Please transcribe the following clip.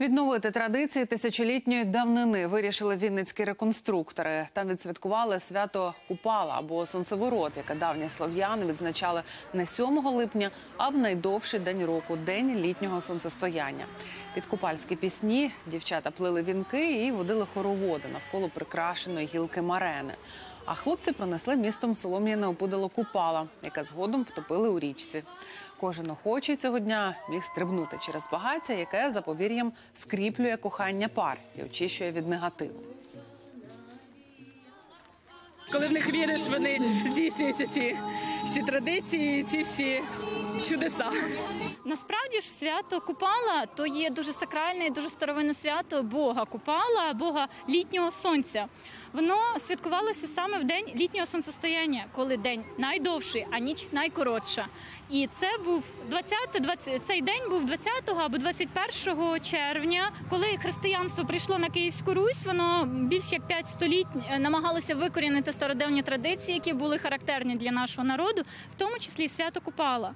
Відновити традиції тисячолітньої давнини вирішили вінницькі реконструктори. Там відсвяткували свято Купала або Сонцеворот, яке давні слов'яни відзначали не 7 липня, а в найдовший день року день літнього сонцестояння. Під купальські пісні дівчата плели вінки і водили хороводи навколо прикрашеної гілки марени. А хлопці пронесли містом солом'яне опудало Купала, яке згодом втопили у річці. Кожен охочий цього дня міг стрибнути через багаття, яке за повір'ям скріплює кохання пар і очищує від негативу. Коли в них віриш, вони здійснюються ці всі традиції, ці всі чудеса. Насправді ж свято Купала то є дуже сакральне і дуже старовинне свято Бога Купала, Бога літнього сонця. Воно святкувалося саме в день літнього сонцестояння, коли день найдовший, а ніч найкоротша. І це був 20, 20 цей день був 20 або 21 червня, коли християнство прийшло на Київську Русь. Воно більш як 5 століть е, намагалося викорінити стародавні традиції, які були характерні для нашого народу, в тому числі і свято Купала.